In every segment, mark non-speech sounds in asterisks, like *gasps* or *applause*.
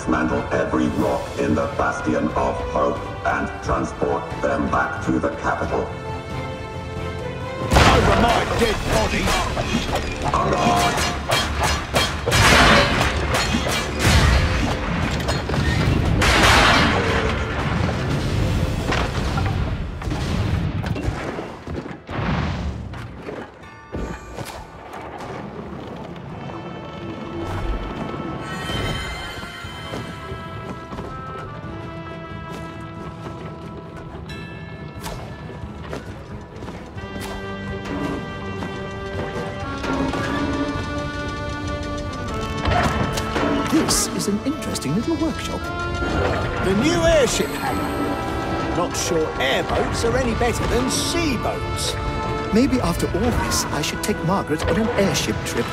dismantle every rock in the Bastion of Hope and transport them back to the capital. Airboats are any better than sea boats. Maybe after all this, I should take Margaret on an airship trip.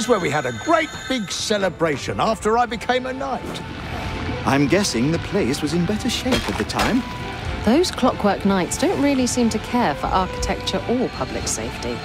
Here's where we had a great big celebration after I became a knight. I'm guessing the place was in better shape at the time. Those clockwork knights don't really seem to care for architecture or public safety.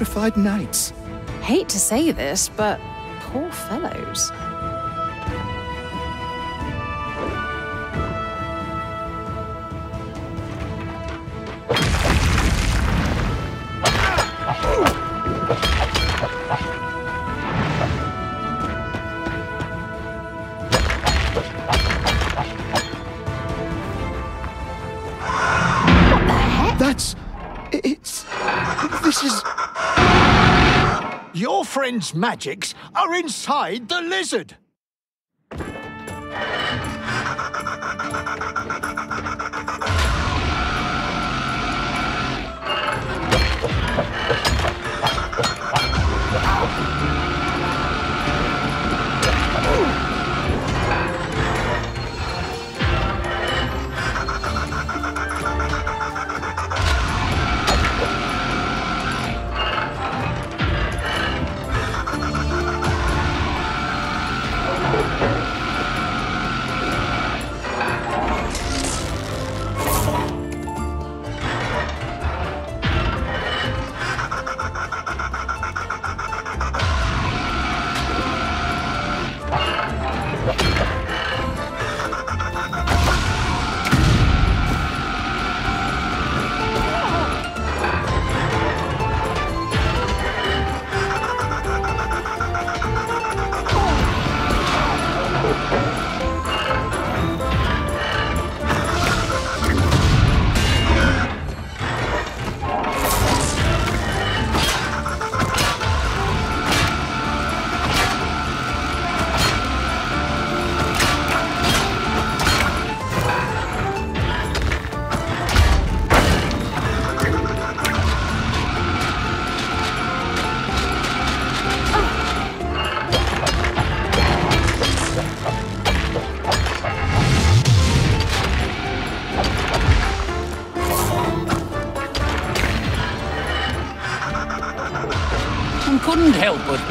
Petrified knights. Hate to say this, but Friend's magics are inside the lizard.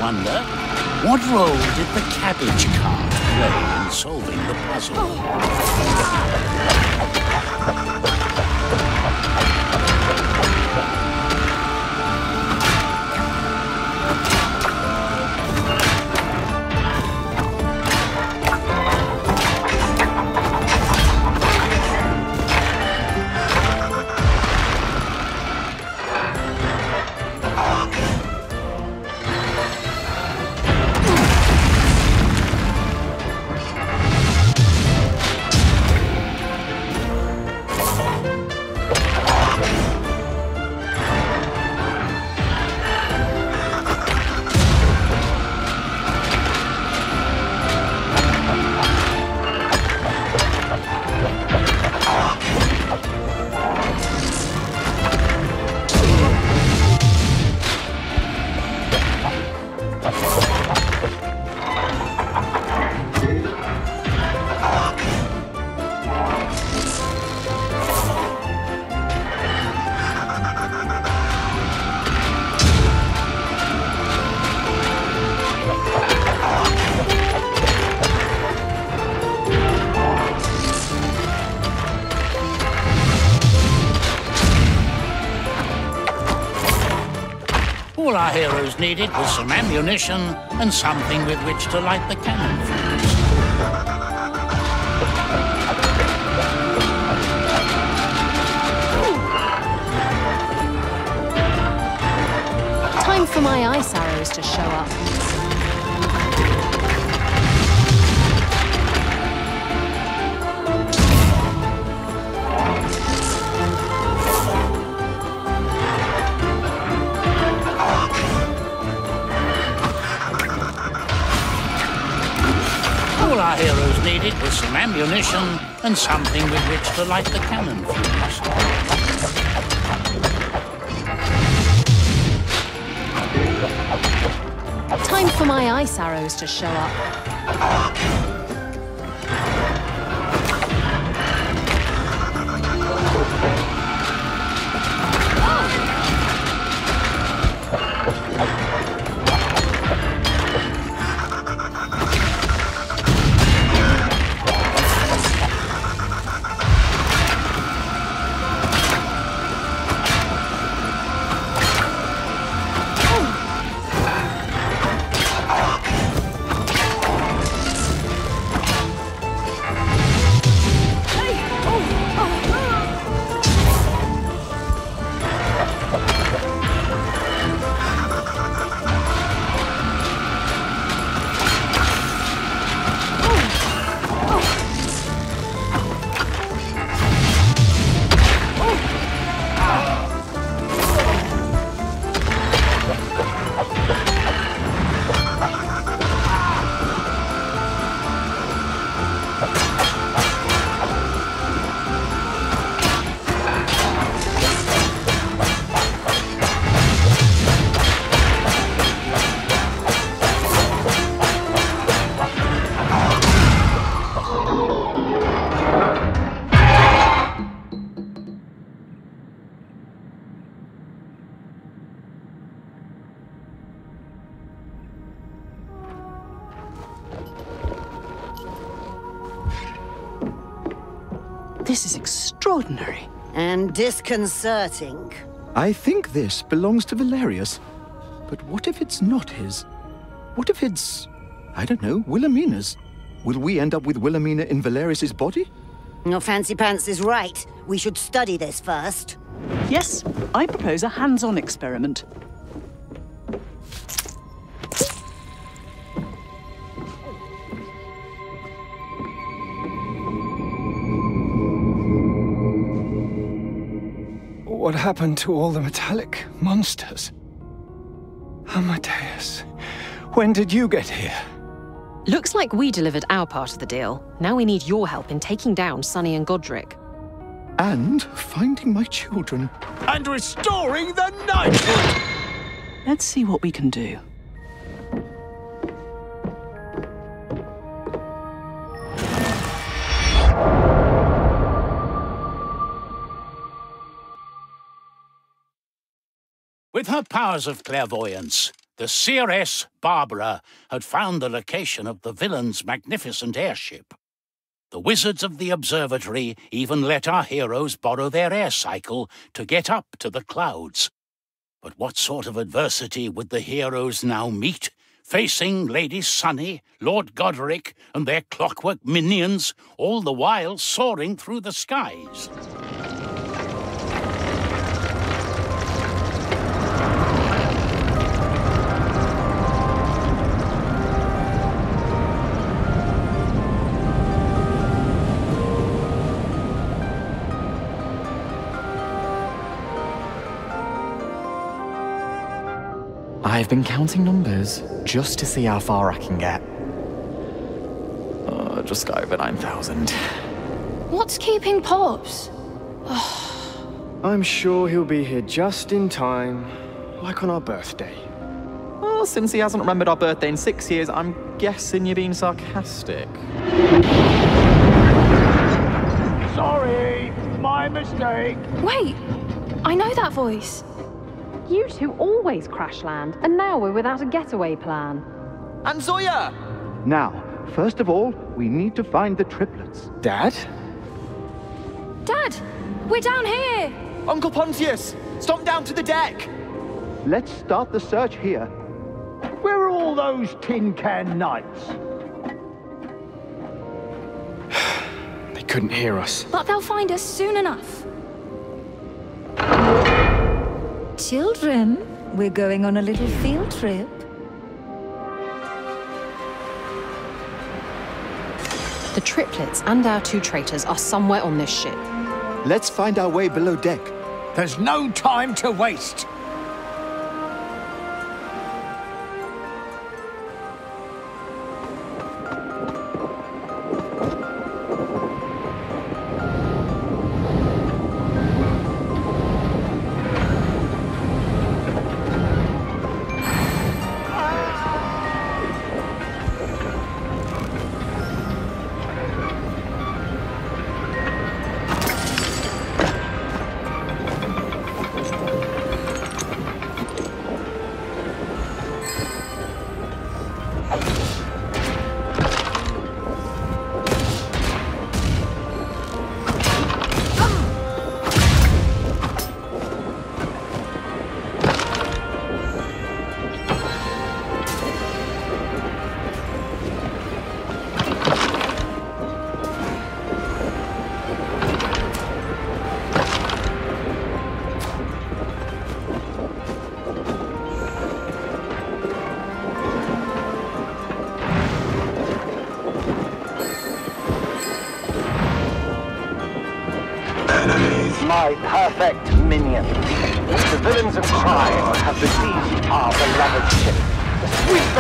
Wonder what role did the cabbage cart play in solving the puzzle? All needed was some ammunition and something with which to light the cannon fuse. Time for my ice arrows to show up. Heroes needed was some ammunition and something with which to light the cannon fuse. Time for my ice arrows to show up. Disconcerting. I think this belongs to Valerius. But what if it's not his? What if it's, I don't know, Wilhelmina's? Will we end up with Wilhelmina in Valerius's body? Your fancy pants is right. We should study this first. Yes, I propose a hands-on experiment. What happened to all the metallic monsters? Amadeus, when did you get here? Looks like we delivered our part of the deal. Now we need your help in taking down Sunny and Godric. And finding my children. And restoring the knighthood! Let's see what we can do. With her powers of clairvoyance, the seeress Barbara had found the location of the villain's magnificent airship. The wizards of the observatory even let our heroes borrow their air cycle to get up to the clouds. But what sort of adversity would the heroes now meet, facing Lady Sunny, Lord Godric, and their clockwork minions, all the while soaring through the skies? I've been counting numbers just to see how far I can get. Uh, just got over 9,000. What's keeping Pops? *sighs* I'm sure he'll be here just in time, like on our birthday. Well, since he hasn't remembered our birthday in six years, I'm guessing you're being sarcastic. Sorry, my mistake. Wait, I know that voice. You two always crash land, and now we're without a getaway plan. And Zoya! Now, first of all, we need to find the triplets. Dad? Dad, we're down here. Uncle Pontius! Stomp down to the deck! Let's start the search here. Where are all those tin can knights? *sighs* They couldn't hear us. But they'll find us soon enough. Children, we're going on a little field trip. The triplets and our two traitors are somewhere on this ship. Let's find our way below deck. There's no time to waste.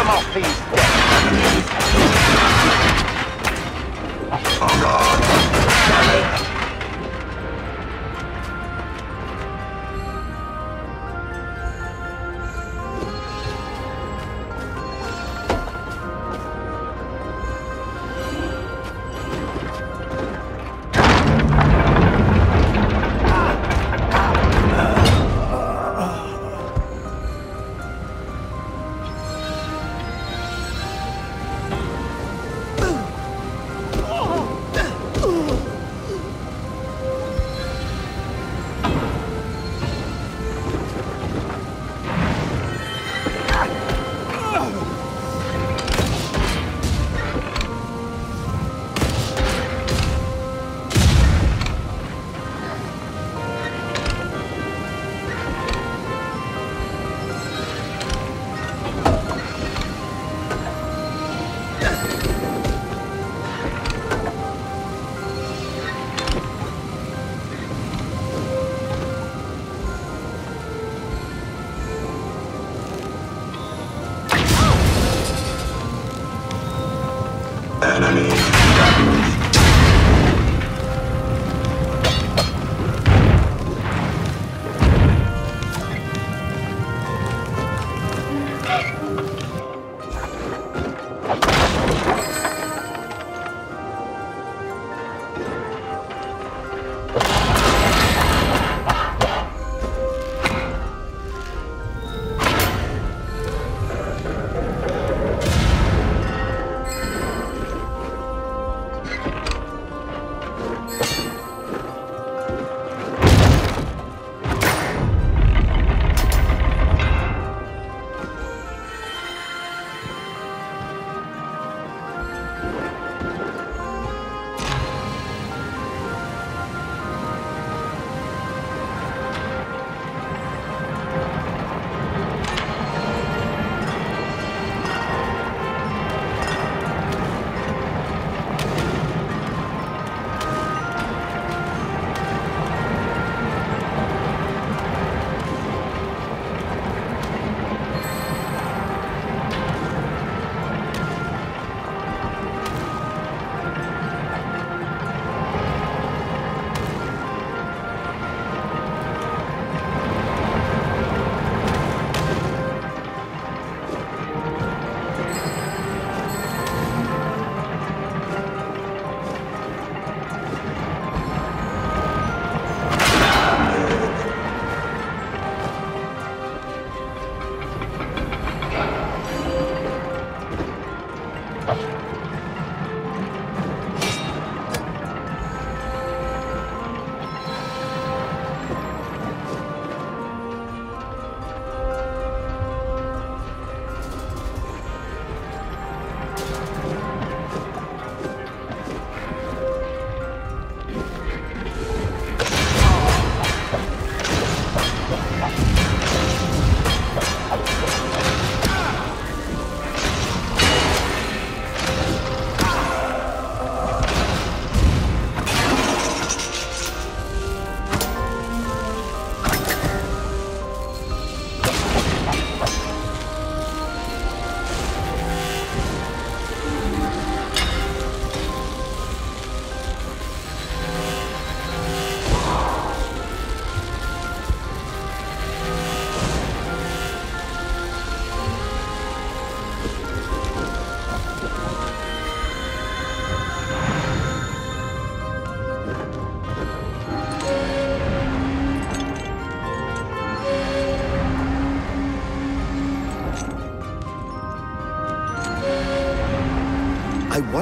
Off these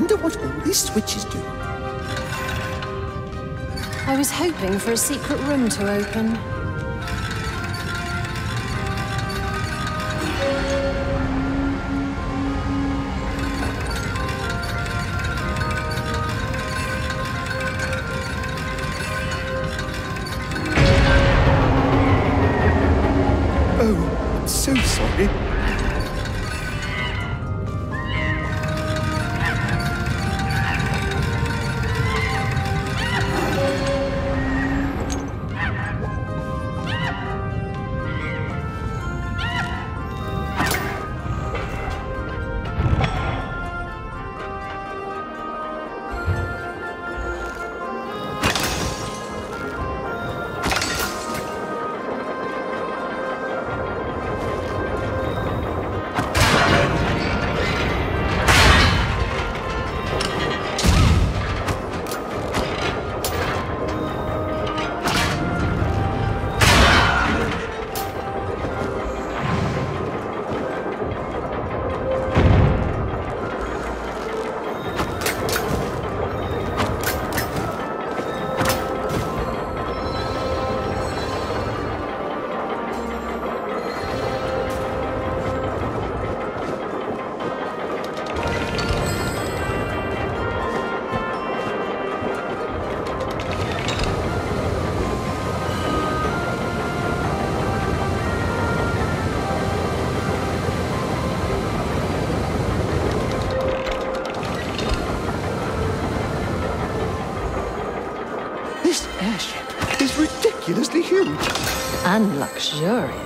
wonder what all these switches do. I was hoping for a secret room to open. And luxurious.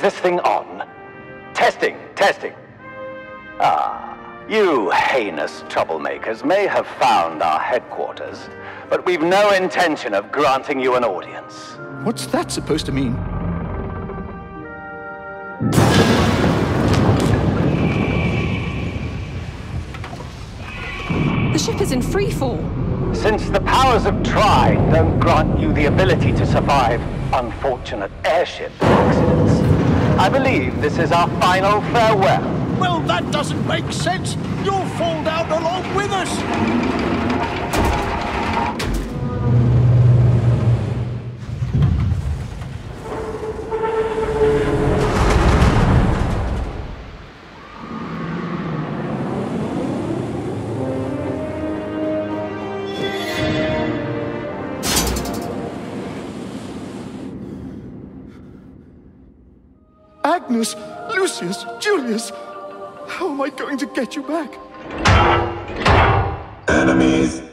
Is this thing on? Testing, testing. Ah, you heinous troublemakers may have found our headquarters, but we've no intention of granting you an audience. What's that supposed to mean? The ship is in free fall. Since the powers of Tri don't grant you the ability to survive unfortunate airship accidents, I believe this is our final farewell. Well, that doesn't make sense. You'll fall down along with us. Going to get you back? Enemies. Enemies.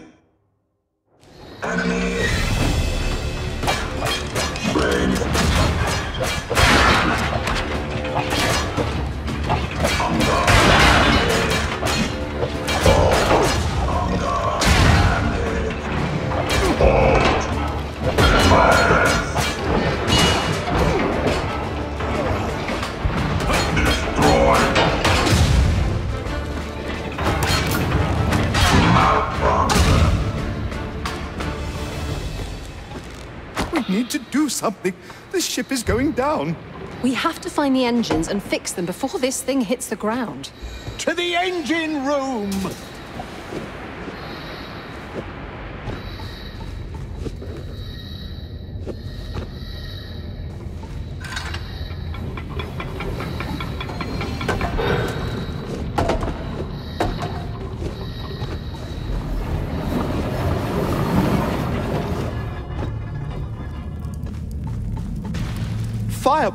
Something. This ship is going down. We have to find the engines and fix them before this thing hits the ground. To the engine room!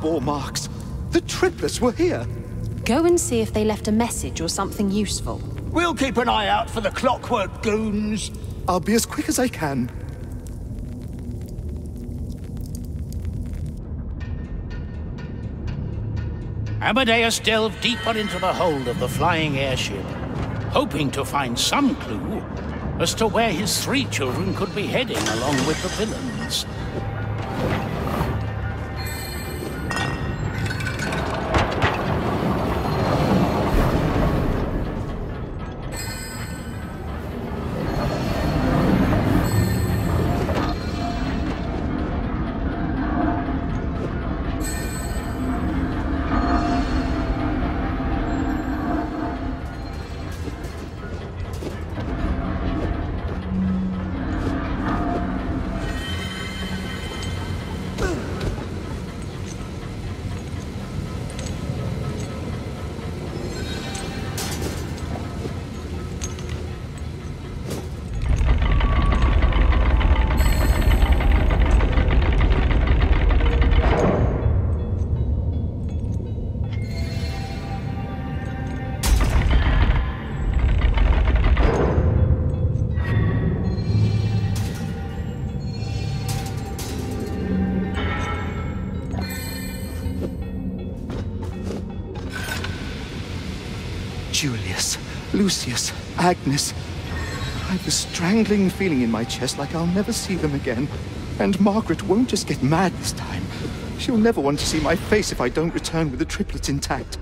Fireball marks. The triplets were here. Go and see if they left a message or something useful. We'll keep an eye out for the clockwork goons. I'll be as quick as I can. Amadeus delved deeper into the hold of the flying airship, hoping to find some clue as to where his three children could be heading along with the villains. Lucius, Agnes. I've a strangling feeling in my chest like I'll never see them again. And Margaret won't just get mad this time. She'll never want to see my face if I don't return with the triplets intact.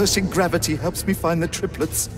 Reversing gravity helps me find the triplets.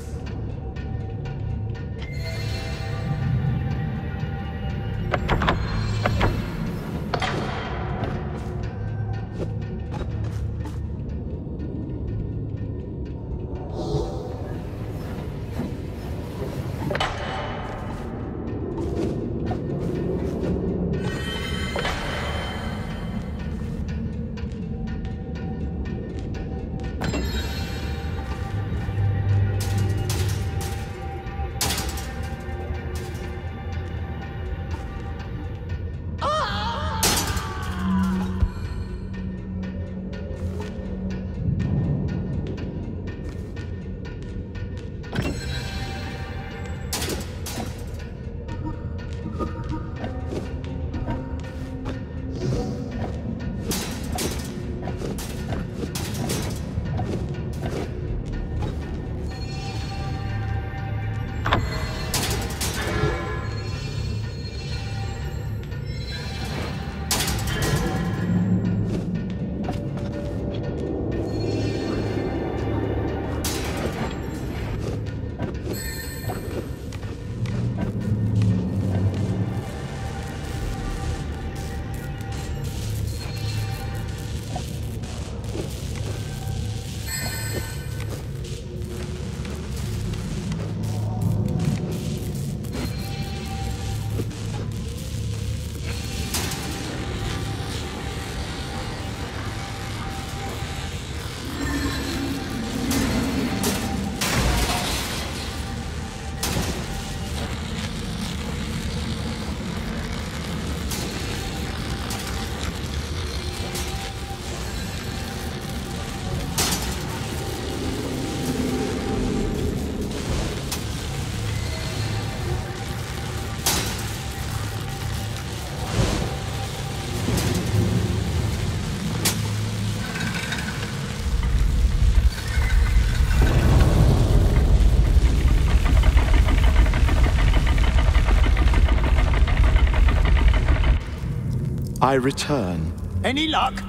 I return. Any luck?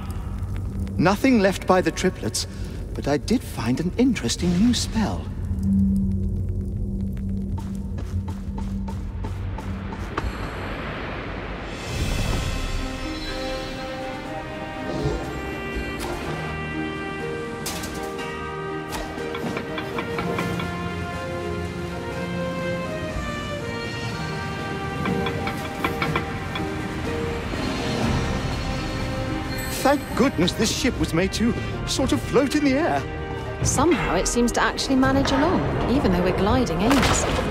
Nothing left by the triplets, but I did find an interesting new spell. Goodness this ship was made to sort of float in the air. Somehow it seems to actually manage along, even though we're gliding aimlessly.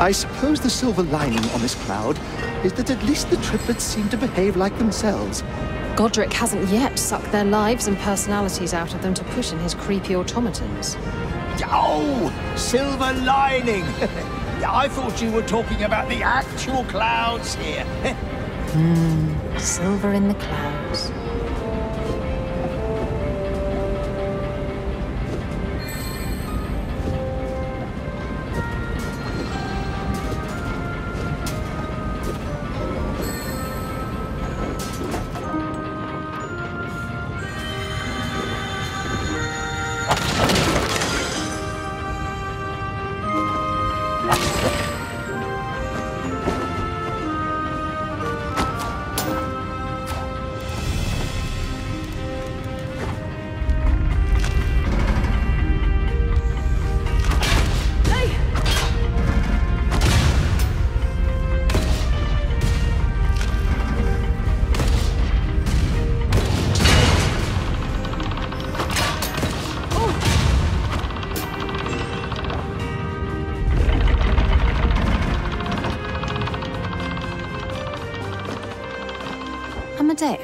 I suppose the silver lining on this cloud is that at least the triplets seem to behave like themselves. Godric hasn't yet sucked their lives and personalities out of them to put in his creepy automatons. Oh, silver lining. *laughs* I thought you were talking about the actual clouds here. *laughs* Hmm, silver in the clouds.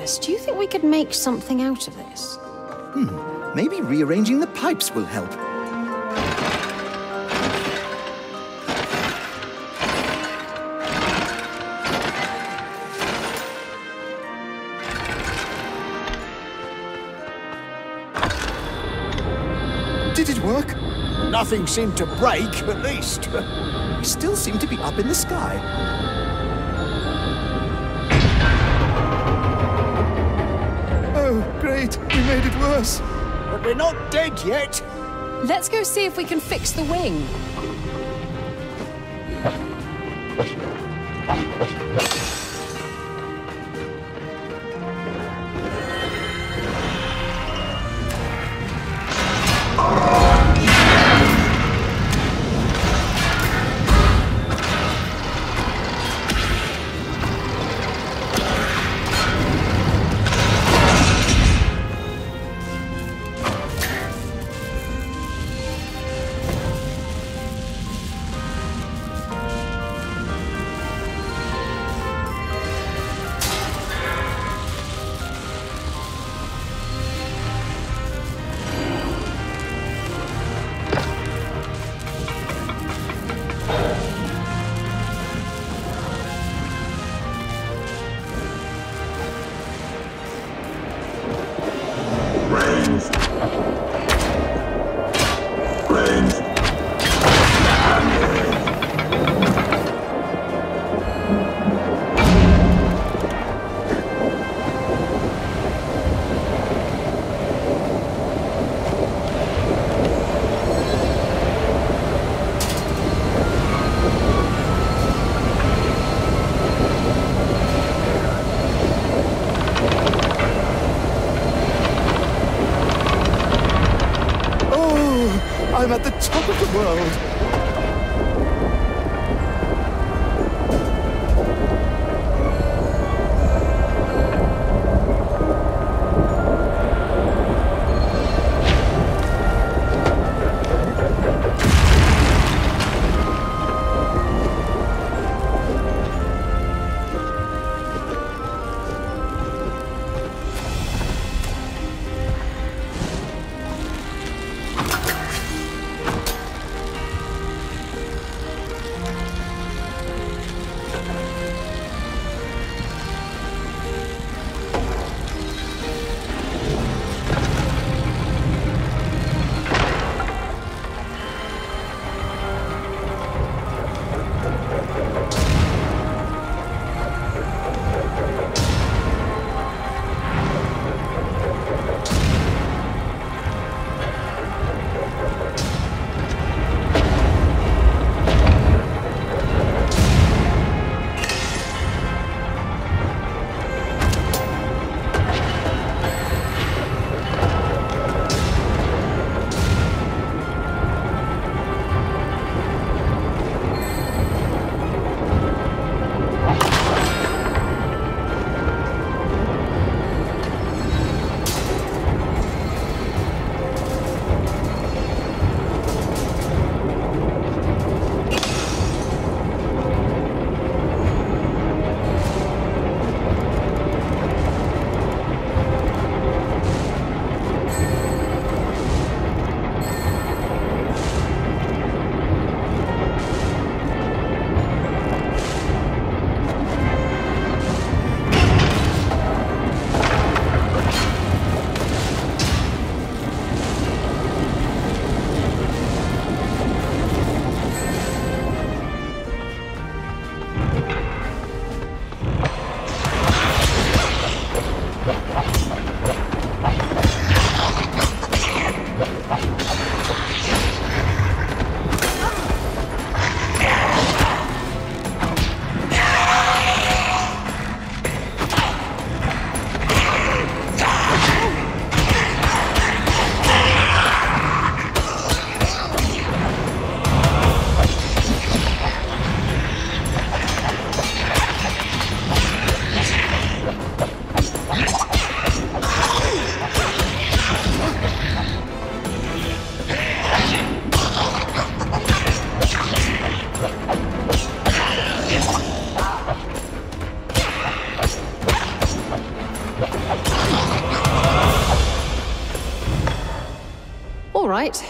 Amadeus, do you think we could make something out of this? Hmm, maybe rearranging the pipes will help. Did it work? Nothing seemed to break, at least. we *laughs* still seem to be up in the sky. Made it worse. But we're not dead yet. Let's go see if we can fix the wing.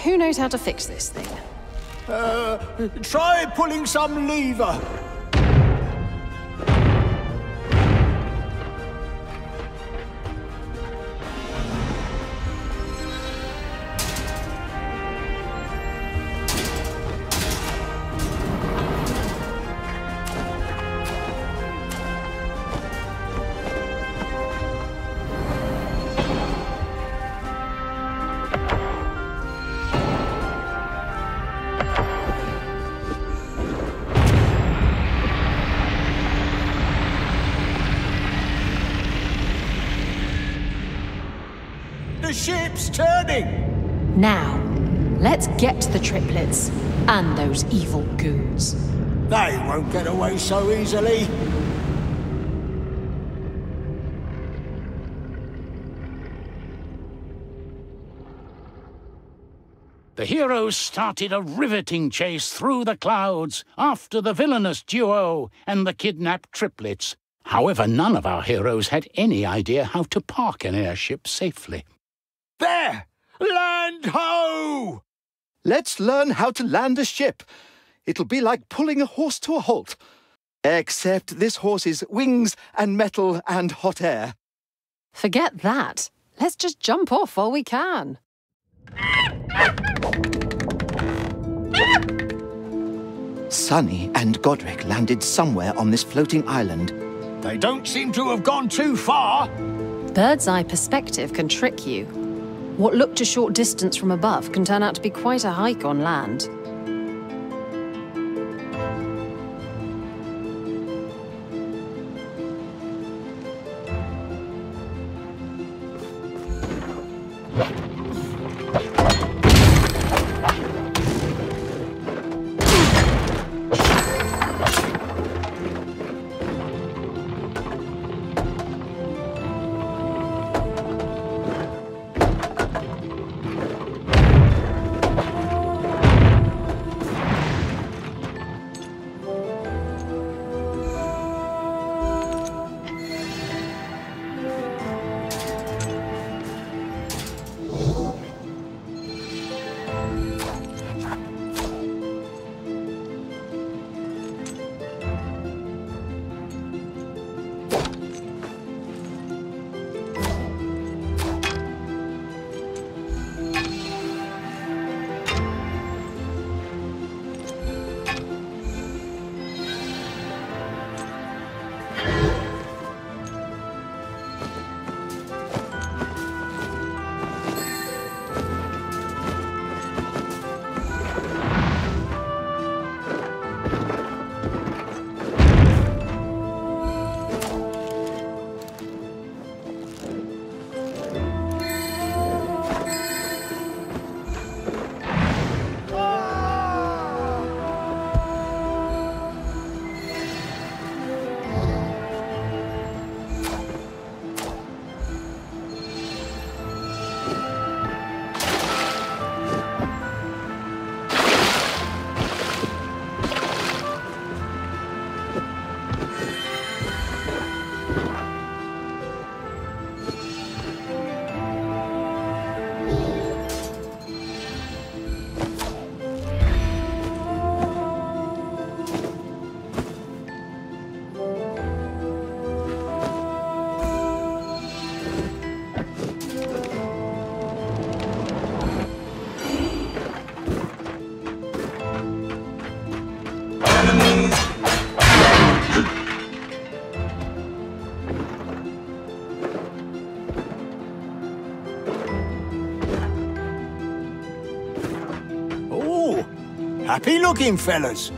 Who knows how to fix this thing? Uh, try pulling some lever. And those evil goons. They won't get away so easily. The heroes started a riveting chase through the clouds after the villainous duo and the kidnapped triplets. However, none of our heroes had any idea how to park an airship safely. There! Land ho! Let's learn how to land a ship. It'll be like pulling a horse to a halt. Except this horse's wings and metal and hot air. Forget that. Let's just jump off while we can. Sunny and Godric landed somewhere on this floating island. They don't seem to have gone too far. Bird's eye perspective can trick you. What looked a short distance from above can turn out to be quite a hike on land. Oh, happy looking fellas.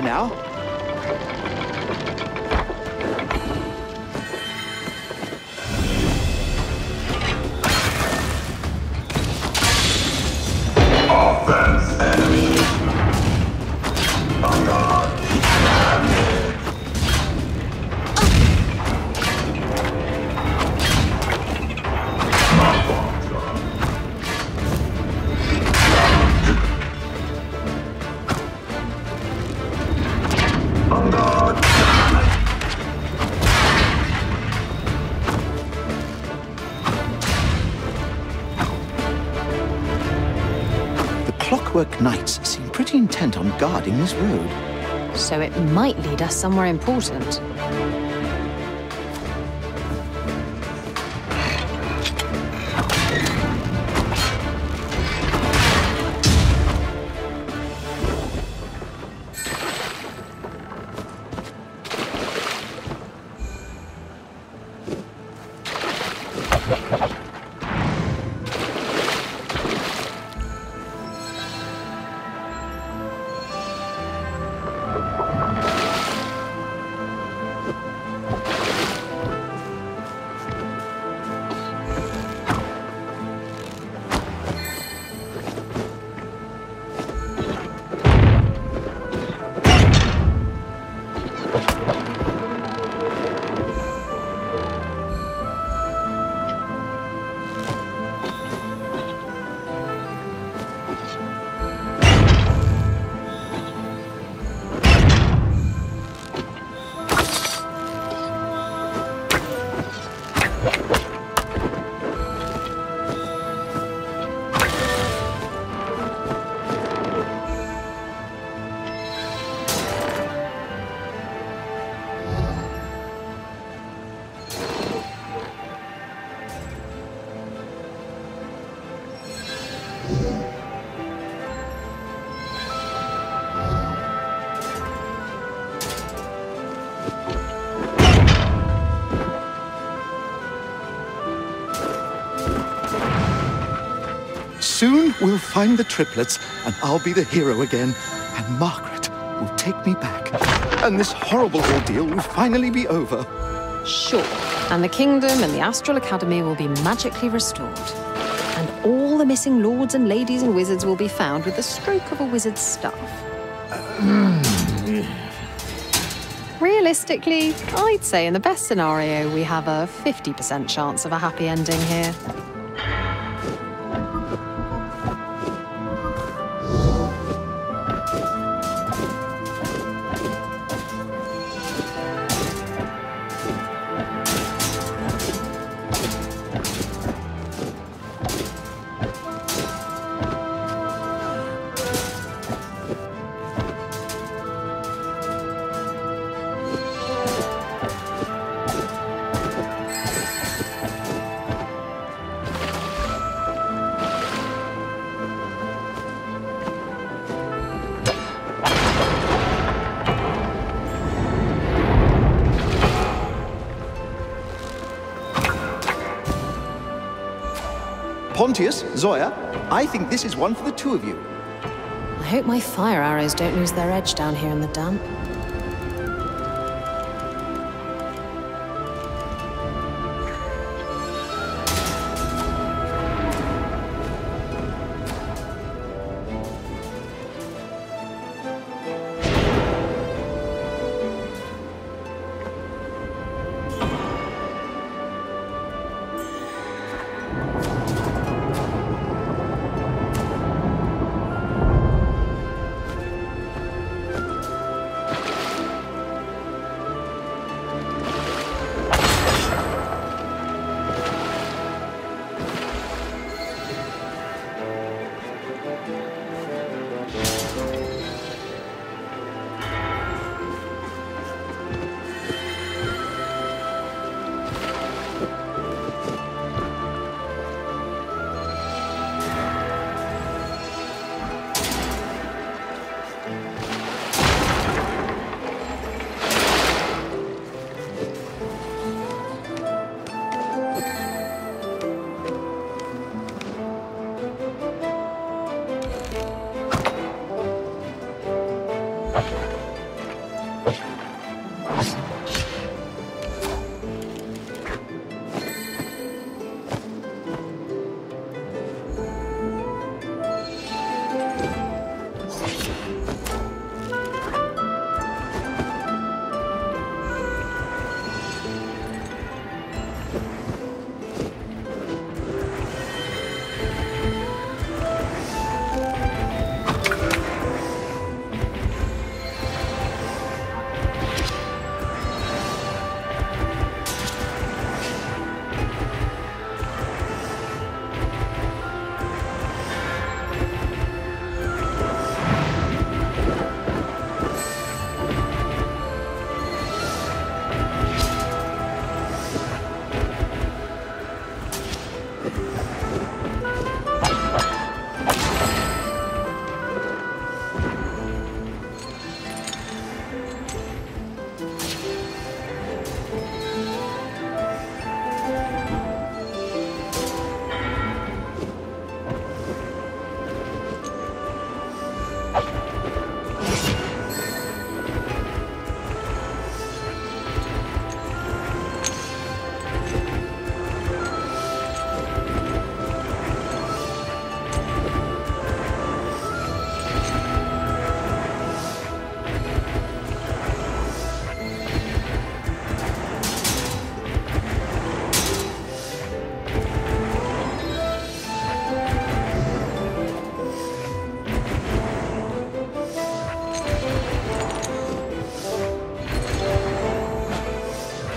Now. Guarding this road. So it might lead us somewhere important. Soon we'll find the triplets, and I'll be the hero again, and Margaret will take me back. And this horrible ordeal will finally be over. Sure. And the kingdom and the Astral Academy will be magically restored. And all the missing lords and ladies and wizards will be found with the stroke of a wizard's staff. Realistically, I'd say in the best scenario, we have a 50% chance of a happy ending here. Zoya, I think this is one for the two of you. I hope my fire arrows don't lose their edge down here in the damp.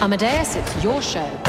Amadeus, it's your show.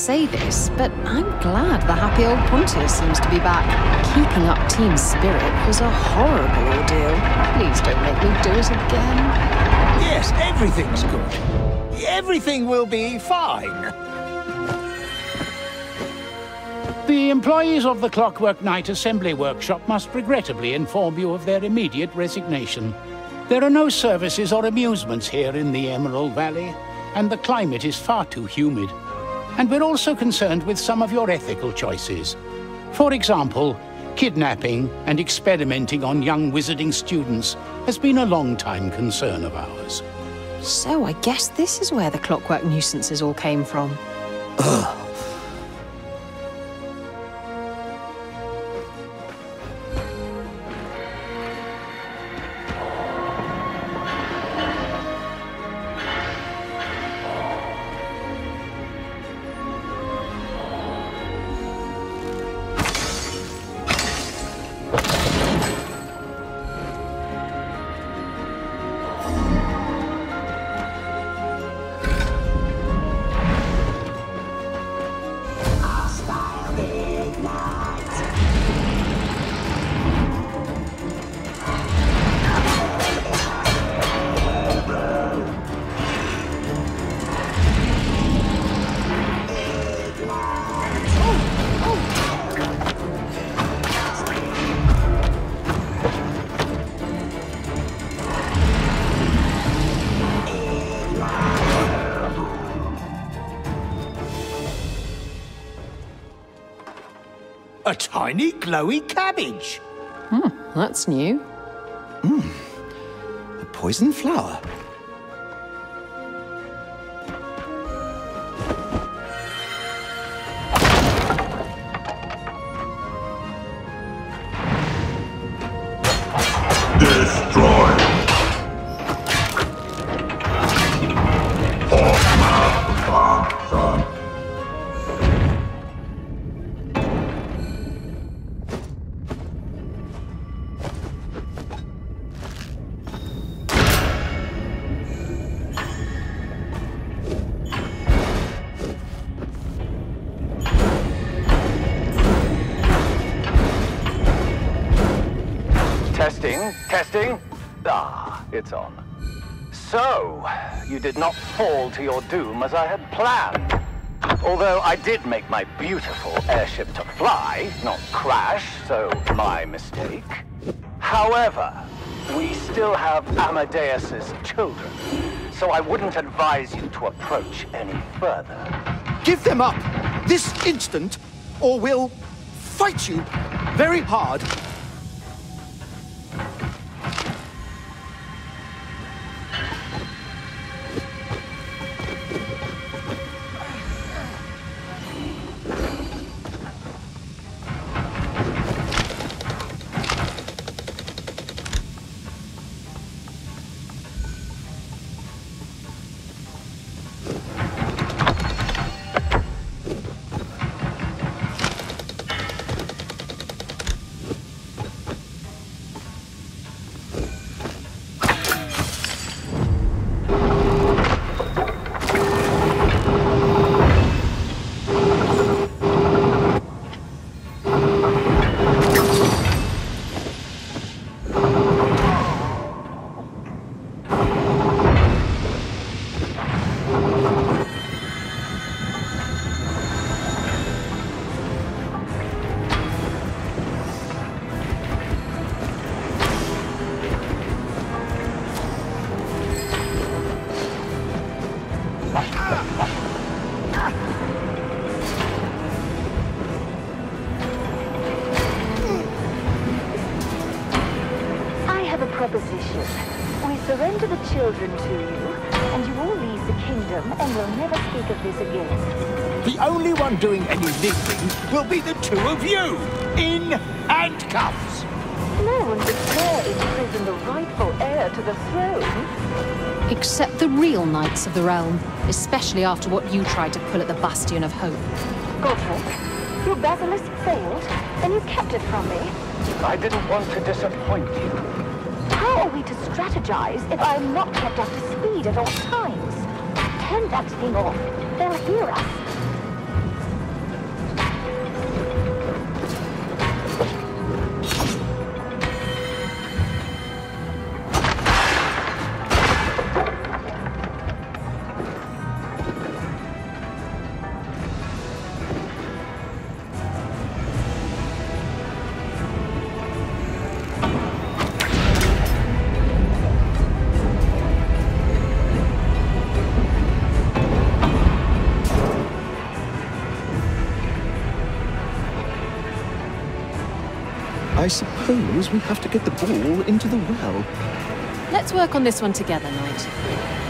Say this, but I'm glad the happy old Pontius seems to be back. Keeping up team spirit was a horrible ordeal. Please don't make me do it again. Yes, everything's good. Everything will be fine. The employees of the Clockwork Knight Assembly Workshop must regrettably inform you of their immediate resignation. There are no services or amusements here in the Emerald Valley, and the climate is far too humid. And we're also concerned with some of your ethical choices. For example, kidnapping and experimenting on young wizarding students has been a long-time concern of ours. So I guess this is where the clockwork nuisances all came from. Ugh. Tiny glowy cabbage. Hmm, that's new. Hmm. A poison flower. Testing. Ah, it's on. So, you did not fall to your doom as I had planned. Although I did make my beautiful airship to fly, not crash, so my mistake. However, we still have Amadeus's children, so I wouldn't advise you to approach any further. Give them up this instant, or we'll fight you very hard. Two of you, in handcuffs. No one would dare imprison the rightful heir to the throne. Except the real Knights of the Realm, especially after what you tried to pull at the Bastion of Hope. Godric, your basilisk failed, and you kept it from me. I didn't want to disappoint you. How are we to strategize if I am not kept up to speed at all times? Turn that thing off. They'll hear us. I suppose we have to get the ball into the well. Let's work on this one together, Knight.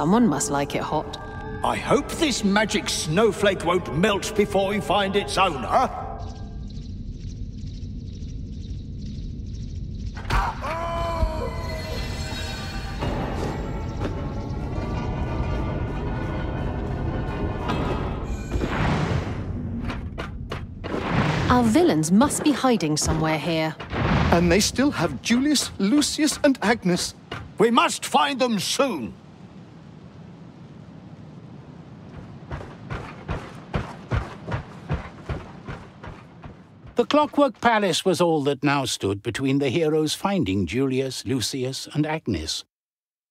Someone must like it hot. I hope this magic snowflake won't melt before we find its owner. Our villains must be hiding somewhere here. And they still have Julius, Lucius, and Agnes. We must find them soon. The Clockwork Palace was all that now stood between the heroes finding Julius, Lucius, and Agnes.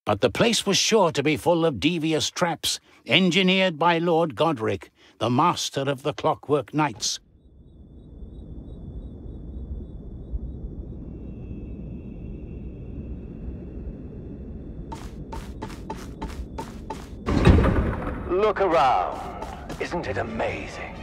But the place was sure to be full of devious traps, engineered by Lord Godric, the master of the Clockwork Knights. Look around. Isn't it amazing?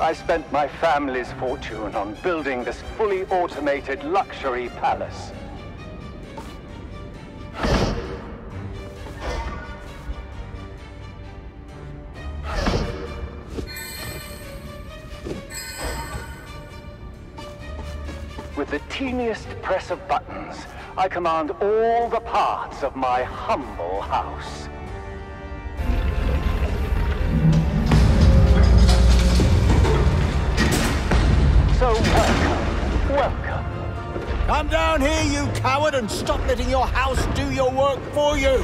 I spent my family's fortune on building this fully automated luxury palace. With the teeniest press of buttons, I command all the parts of my humble house. So welcome, welcome. Come down here, you coward, and stop letting your house do your work for you!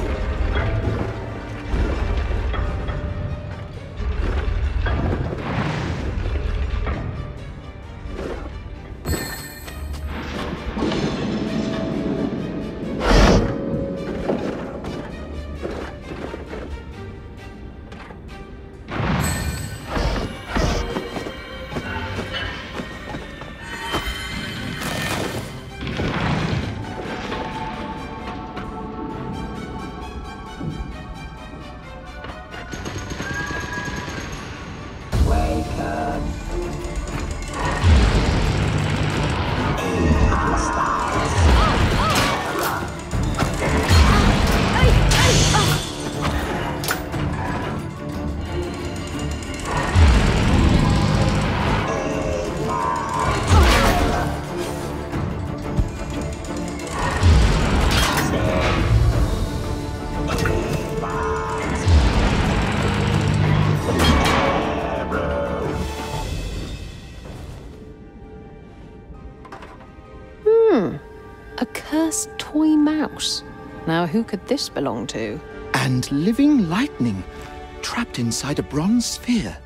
Now, who could this belong to? And living lightning, trapped inside a bronze sphere.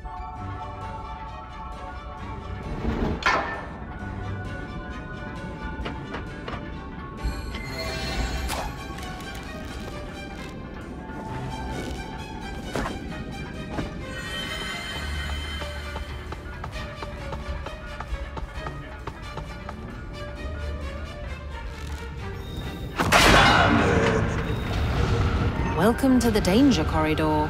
Welcome to the danger corridor.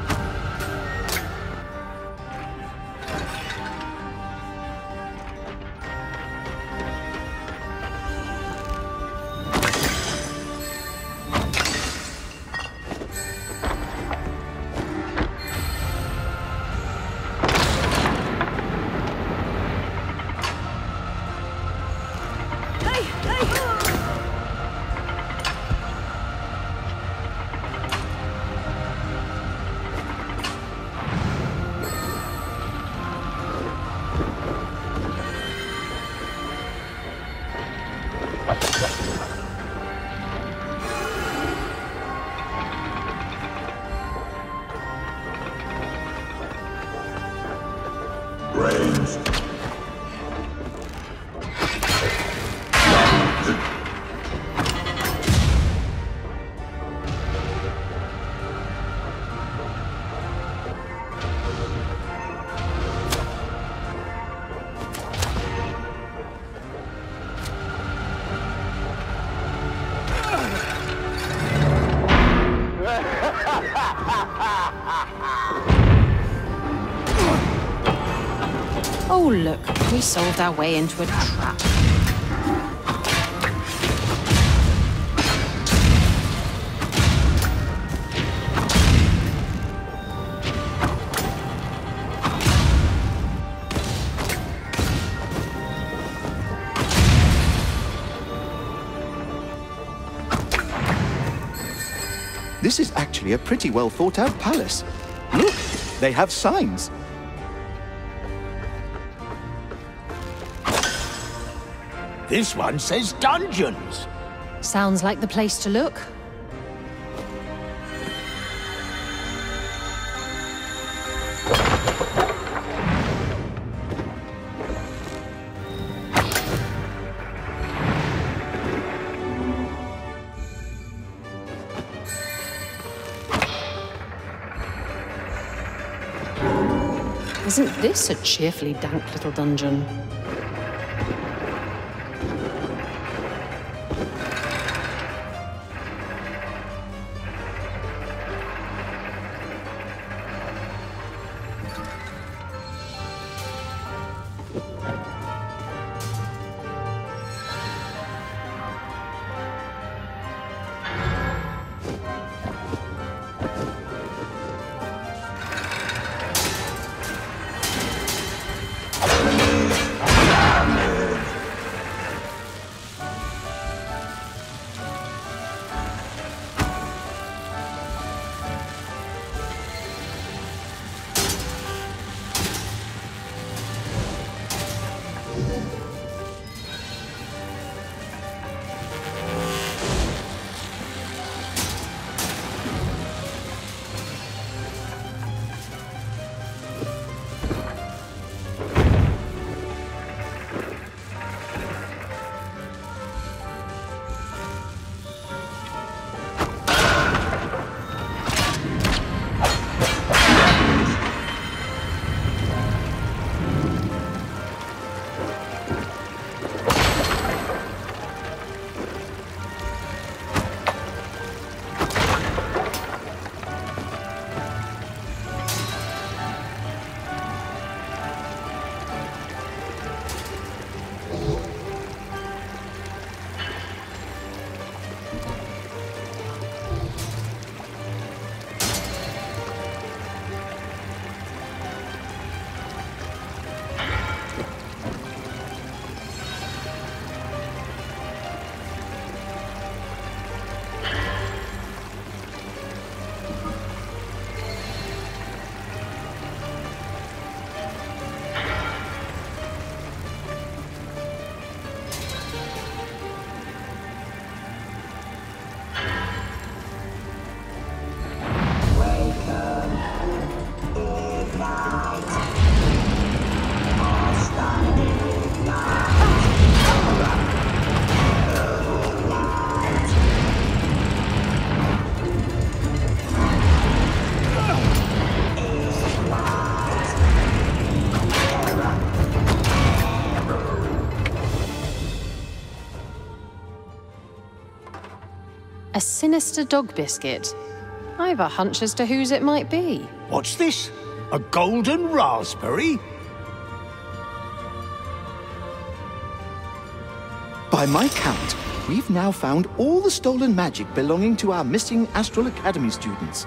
Solved our way into a trap. This is actually a pretty well thought out palace. Look, they have signs. This one says dungeons. Sounds like the place to look. Isn't this a cheerfully dank little dungeon? Sinister dog biscuit. I've a hunch as to whose it might be. What's this? A golden raspberry? By my count, we've now found all the stolen magic belonging to our missing Astral Academy students.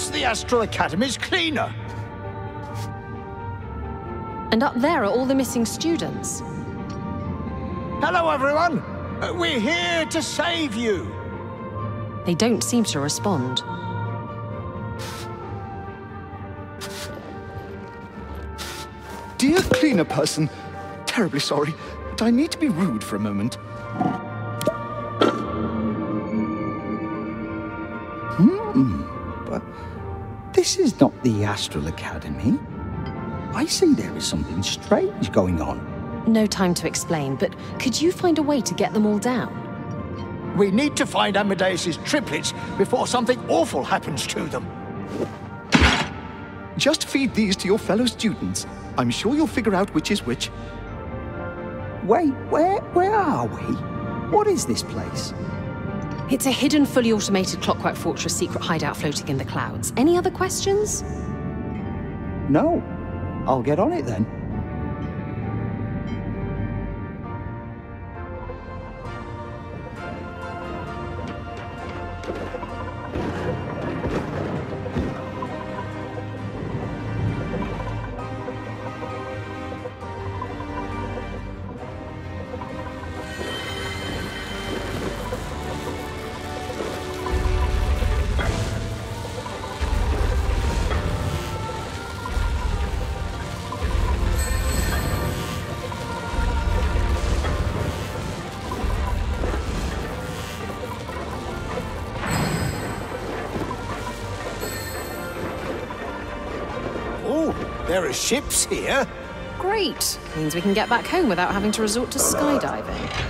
That's the Astral Academy's cleaner. And up there are all the missing students. Hello, everyone. Uh, we're here to save you. They don't seem to respond. Dear cleaner person, terribly sorry, but I need to be rude for a moment. This is not the Astral Academy. I see there is something strange going on. No time to explain, but could you find a way to get them all down? We need to find Amadeus's triplets before something awful happens to them. Just feed these to your fellow students. I'm sure you'll figure out which is which. Wait, where where are we? What is this place? It's a hidden, fully automated Clockwork Fortress secret hideout floating in the clouds. Any other questions? No. I'll get on it then. Are ships here. Great. Means we can get back home without having to resort to skydiving.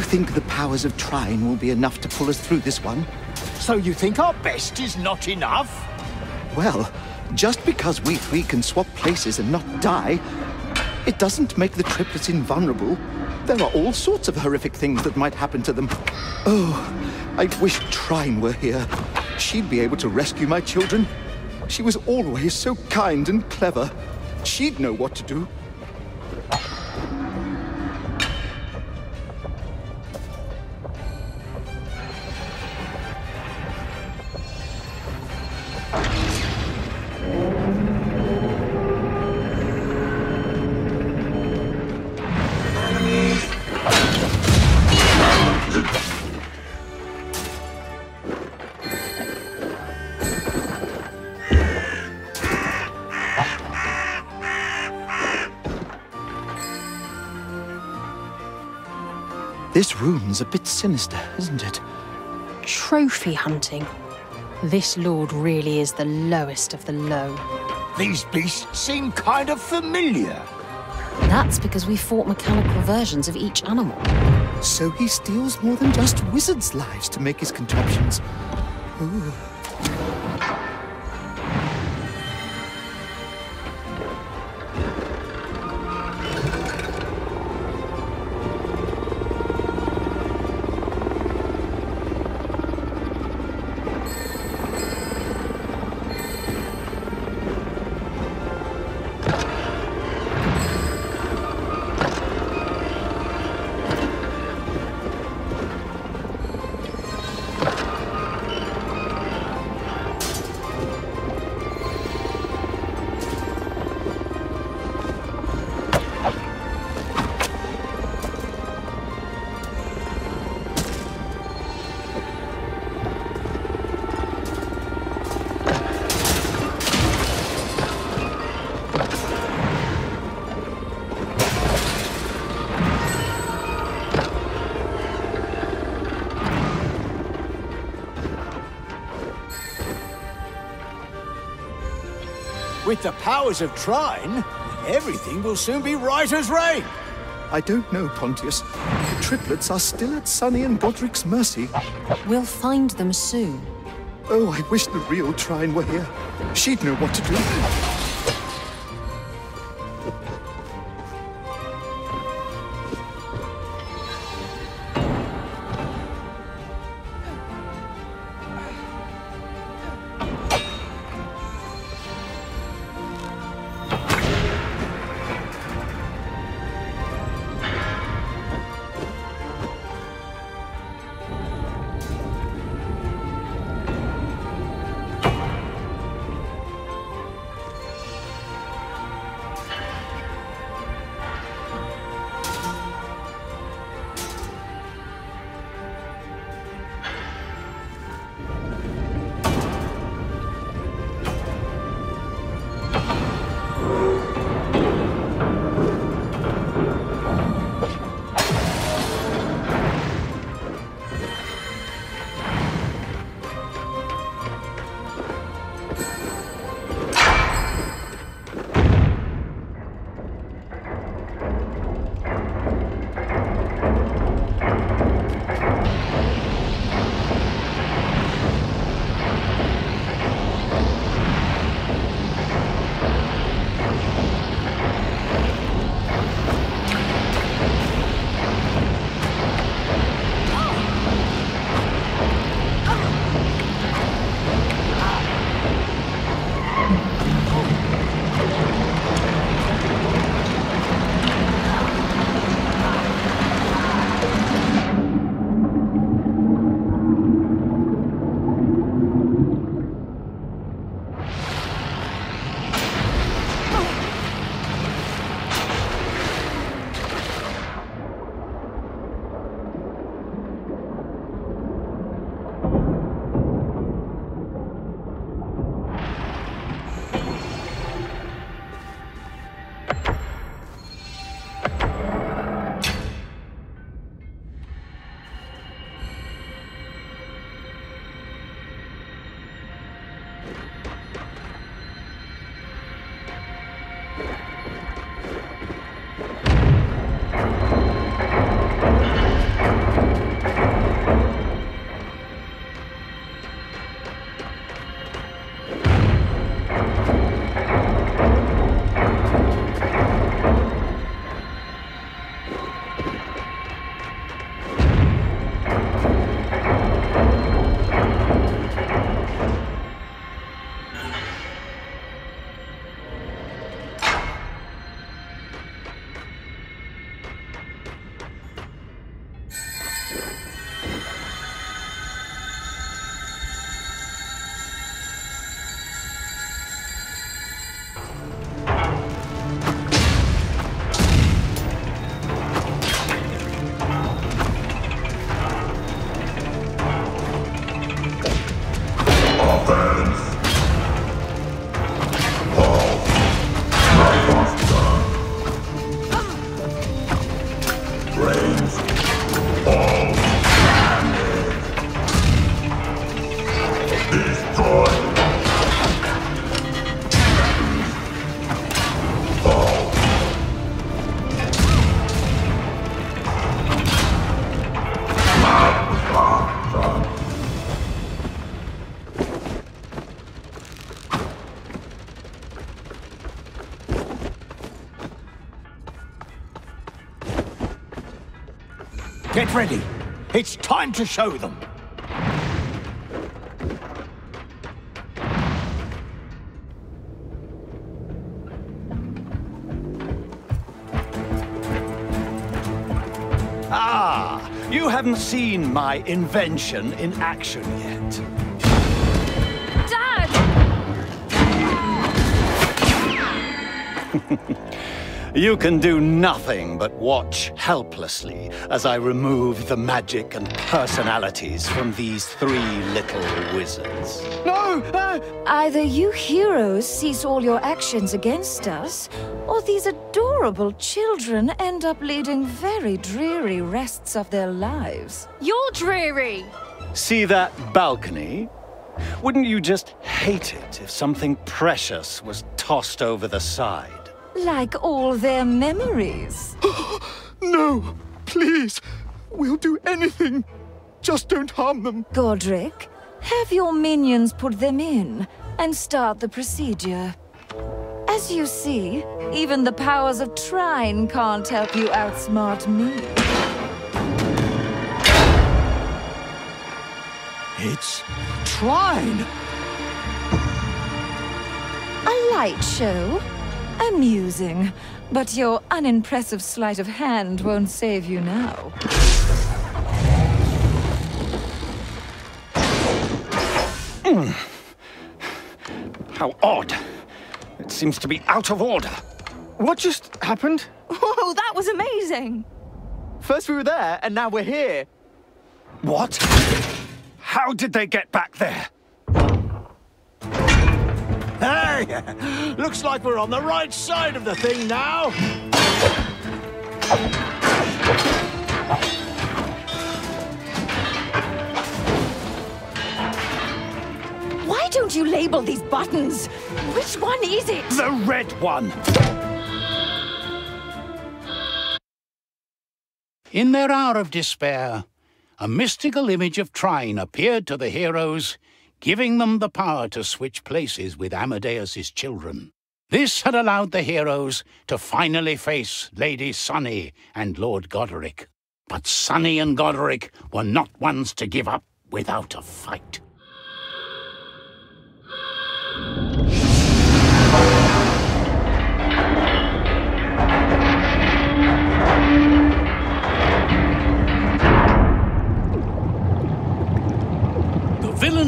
You think the powers of Trine will be enough to pull us through this one? So you think our best is not enough? Well, just because we three can swap places and not die, it doesn't make the triplets invulnerable. There are all sorts of horrific things that might happen to them. Oh, I wish Trine were here. She'd be able to rescue my children. She was always so kind and clever. She'd know what to do. Room's a bit sinister, isn't it? Trophy hunting. This lord really is the lowest of the low. These beasts seem kind of familiar. That's because we fought mechanical versions of each animal. So he steals more than just wizards' lives to make his contraptions. Ooh. With the powers of Trine, everything will soon be right as rain. I don't know, Pontius. The triplets are still at Sunny and Godric's mercy. We'll find them soon. Oh, I wish the real Trine were here. She'd know what to do. Get ready. It's time to show them. Ah, you haven't seen my invention in action yet. Dad! *laughs* You can do nothing but watch helplessly as I remove the magic and personalities from these three little wizards. No! Uh, Either you heroes cease all your actions against us, or these adorable children end up leading very dreary rests of their lives. You're dreary! See that balcony? Wouldn't you just hate it if something precious was tossed over the side? Like all their memories. *gasps* no! Please! We'll do anything! Just don't harm them! Godric, have your minions put them in and start the procedure. As you see, even the powers of Trine can't help you outsmart me. It's Trine! A light show? Amusing. But your unimpressive sleight of hand won't save you now. Mm. How odd. It seems to be out of order. What just happened? Whoa, that was amazing! First we were there, and now we're here. What? How did they get back there? Looks like we're on the right side of the thing now. Why don't you label these buttons? Which one is it? The red one! In their hour of despair, a mystical image of Trine appeared to the heroes, giving them the power to switch places with Amadeus's children. This had allowed the heroes to finally face Lady Sunny and Lord Godric. But Sunny and Godric were not ones to give up without a fight.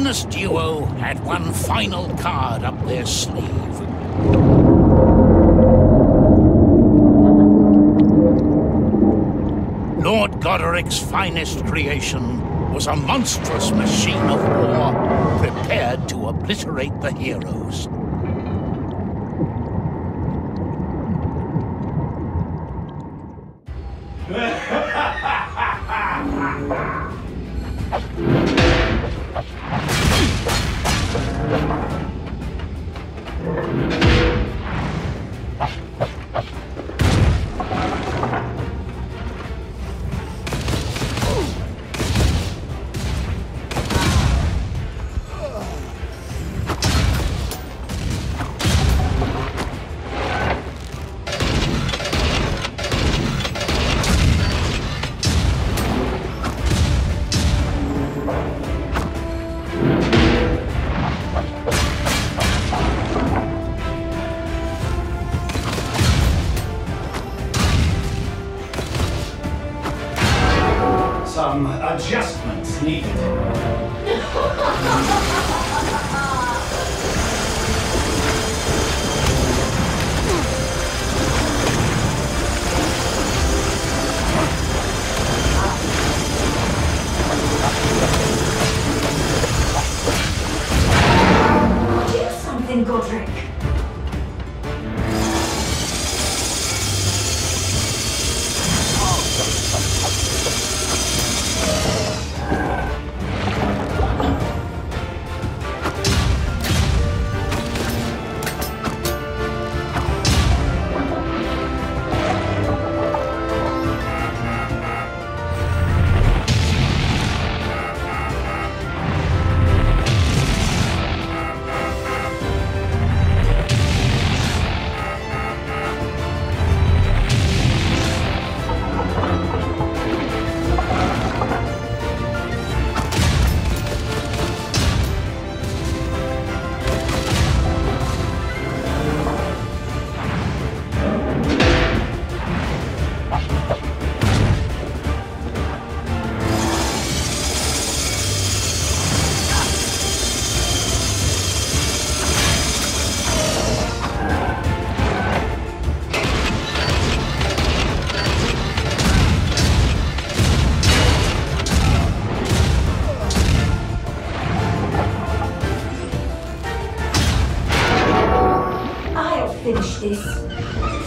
Villainous duo had one final card up their sleeve. Lord Godric's finest creation was a monstrous machine of war prepared to obliterate the heroes. Finish this.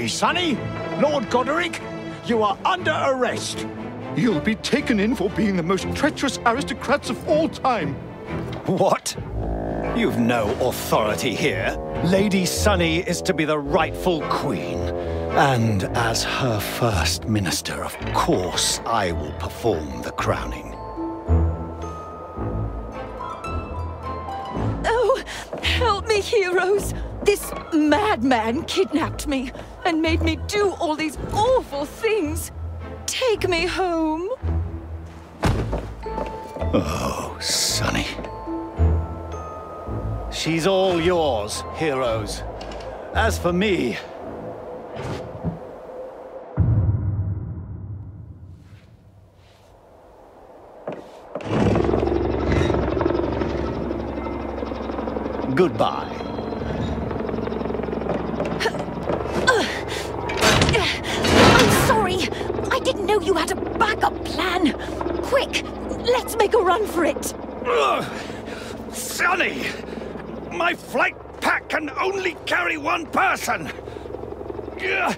Lady Sunny, Lord Goderic, you are under arrest. You'll be taken in for being the most treacherous aristocrats of all time. What? You've no authority here. Lady Sunny is to be the rightful queen. And as her first minister, of course, I will perform the crowning. Oh, help me, heroes! This madman kidnapped me and made me do all these awful things. Take me home. Oh, Sunny. She's all yours, heroes. As for me... Goodbye. I'm sorry. I didn't know you had a backup plan. Quick, let's make a run for it. Ugh. Sunny! My flight pack can only carry one person! Ugh.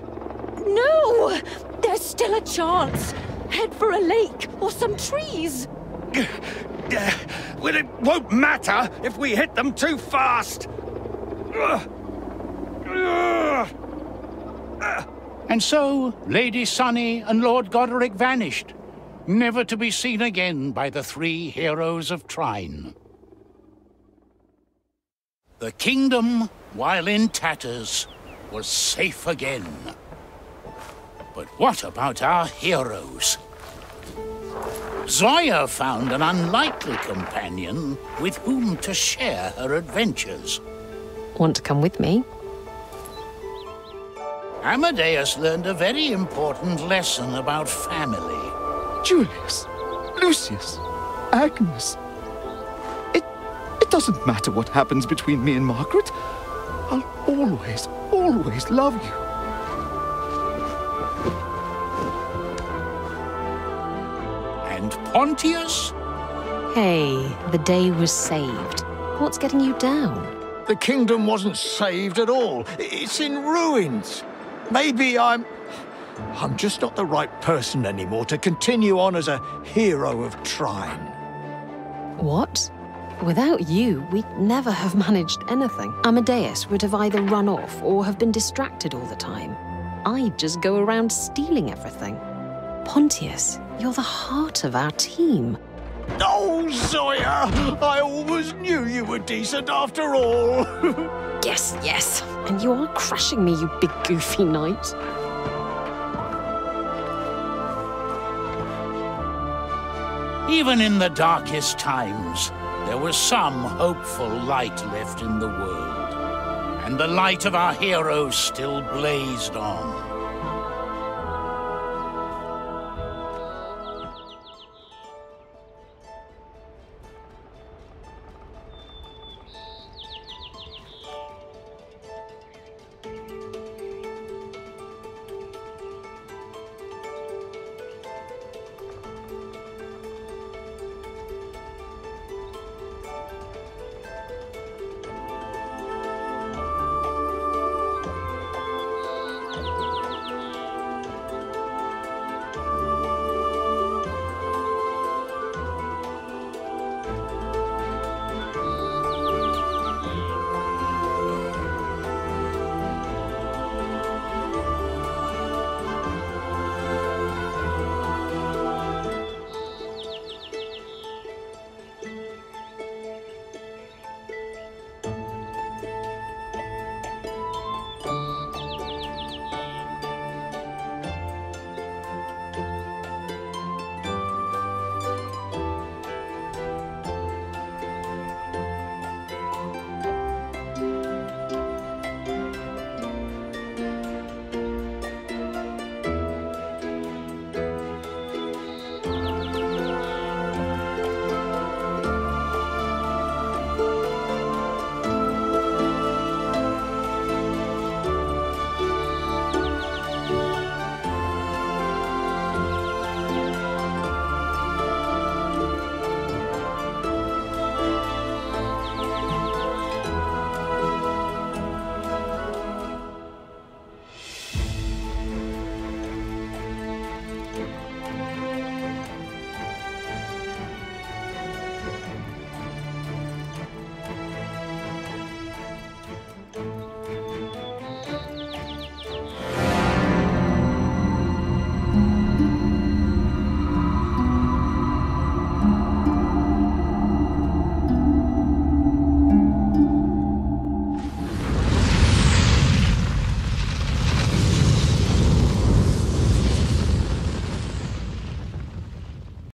No! There's still a chance. Head for a lake or some trees. Well, it won't matter if we hit them too fast! Ugh. Ugh. And so, Lady Sunny and Lord Goderic vanished, never to be seen again by the three heroes of Trine. The kingdom, while in tatters, was safe again. But what about our heroes? Zoya found an unlikely companion with whom to share her adventures. Want to come with me? Amadeus learned a very important lesson about family. Julius, Lucius, Agnes. It, it doesn't matter what happens between me and Margaret. I'll always, always love you. And Pontius? Hey, the day was saved. What's getting you down? The kingdom wasn't saved at all. It's in ruins. Maybe I'm... I'm just not the right person anymore to continue on as a hero of Trine. What? Without you, we'd never have managed anything. Amadeus would have either run off or have been distracted all the time. I'd just go around stealing everything. Pontius, you're the heart of our team. Oh, Zoya! I always knew you were decent after all. *laughs* yes, yes. And you are crushing me, you big goofy knight. Even in the darkest times, there was some hopeful light left in the world. And the light of our heroes still blazed on.